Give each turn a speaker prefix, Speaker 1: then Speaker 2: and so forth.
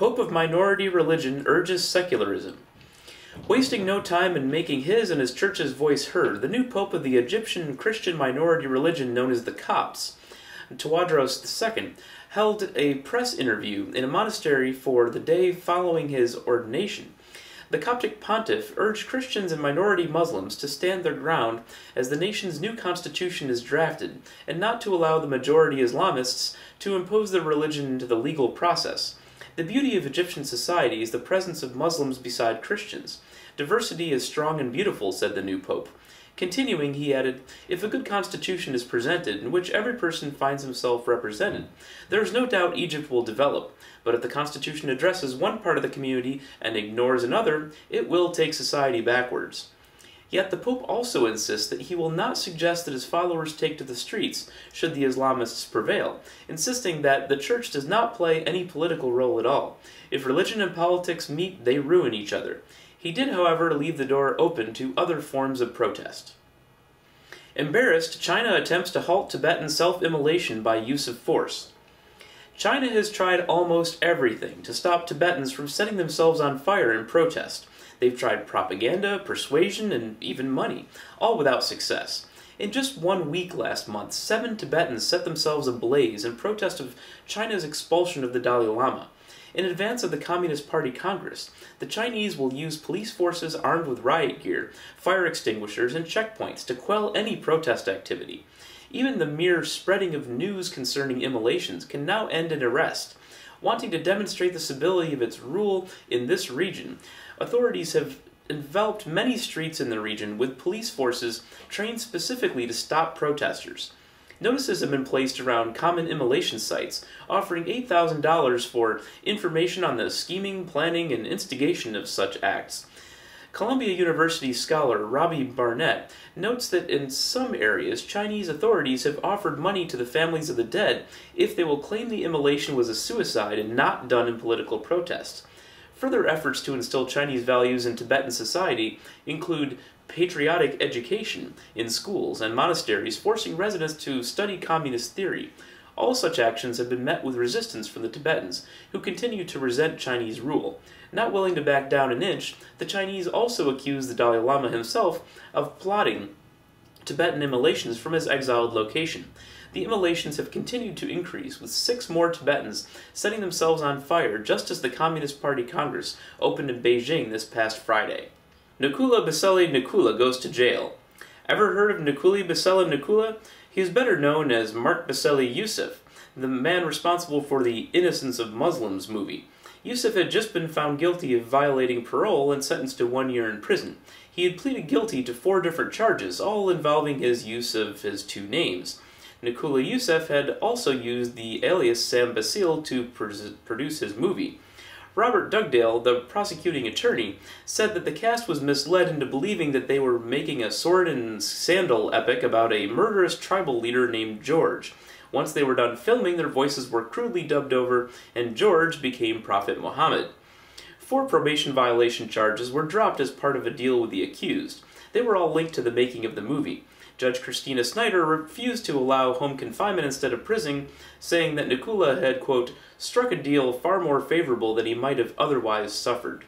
Speaker 1: Pope of minority religion urges secularism. Wasting no time in making his and his church's voice heard, the new pope of the Egyptian Christian minority religion known as the Copts, Tawadros II, held a press interview in a monastery for the day following his ordination. The Coptic pontiff urged Christians and minority Muslims to stand their ground as the nation's new constitution is drafted, and not to allow the majority Islamists to impose their religion into the legal process. The beauty of Egyptian society is the presence of Muslims beside Christians. Diversity is strong and beautiful, said the new pope. Continuing, he added, If a good constitution is presented, in which every person finds himself represented, there is no doubt Egypt will develop. But if the constitution addresses one part of the community and ignores another, it will take society backwards. Yet the Pope also insists that he will not suggest that his followers take to the streets should the Islamists prevail, insisting that the Church does not play any political role at all. If religion and politics meet, they ruin each other. He did, however, leave the door open to other forms of protest. Embarrassed, China attempts to halt Tibetan self immolation by use of force. China has tried almost everything to stop Tibetans from setting themselves on fire in protest. They've tried propaganda, persuasion, and even money, all without success. In just one week last month, seven Tibetans set themselves ablaze in protest of China's expulsion of the Dalai Lama. In advance of the Communist Party Congress, the Chinese will use police forces armed with riot gear, fire extinguishers, and checkpoints to quell any protest activity. Even the mere spreading of news concerning immolations can now end in arrest. Wanting to demonstrate the stability of its rule in this region, authorities have enveloped many streets in the region with police forces trained specifically to stop protesters. Notices have been placed around common immolation sites, offering $8,000 for information on the scheming, planning, and instigation of such acts. Columbia University scholar Robbie Barnett notes that in some areas, Chinese authorities have offered money to the families of the dead if they will claim the immolation was a suicide and not done in political protest. Further efforts to instill Chinese values in Tibetan society include patriotic education in schools and monasteries, forcing residents to study communist theory. All such actions have been met with resistance from the Tibetans, who continue to resent Chinese rule. Not willing to back down an inch, the Chinese also accuse the Dalai Lama himself of plotting Tibetan immolations from his exiled location. The immolations have continued to increase, with six more Tibetans setting themselves on fire just as the Communist Party Congress opened in Beijing this past Friday. Nakoula Basseley Nakoula goes to jail. Ever heard of Nakoula Basseley Nakoula? He is better known as Mark Basseley Youssef, the man responsible for the Innocence of Muslims movie. Youssef had just been found guilty of violating parole and sentenced to one year in prison. He had pleaded guilty to four different charges, all involving his use of his two names. Nakoula Youssef had also used the alias Sam Bacile to produce his movie. Robert Dugdale, the prosecuting attorney, said that the cast was misled into believing that they were making a sword and sandal epic about a murderous tribal leader named George. Once they were done filming, their voices were crudely dubbed over, and George became Prophet Muhammad. Four probation violation charges were dropped as part of a deal with the accused. They were all linked to the making of the movie. Judge Christina Snyder refused to allow home confinement instead of prison, saying that Nakoula had, quote, struck a deal far more favorable than he might have otherwise suffered.